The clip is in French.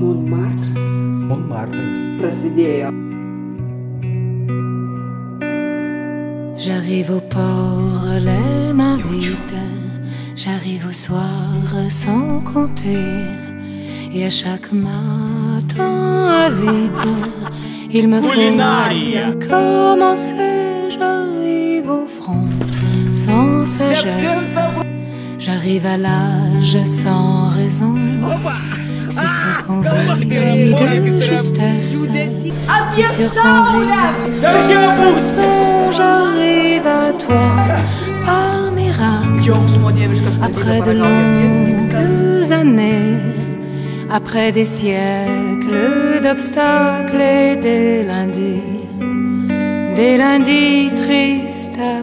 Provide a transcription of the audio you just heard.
Montmartres Montmartres. prasidėjo J'arrive au port, les mains vides. J'arrive au soir sans compter. Et à chaque matin à vide, il me faut commencer. J'arrive au front sans sagesse. J'arrive à l'âge sans raison. C'est sûr qu'on vit de justesse. C'est sûr qu'on vit sans façon. J'arrive à toi par miracle. Après de longues années, après des siècles d'obstacles et des lundis, des lundis tristes à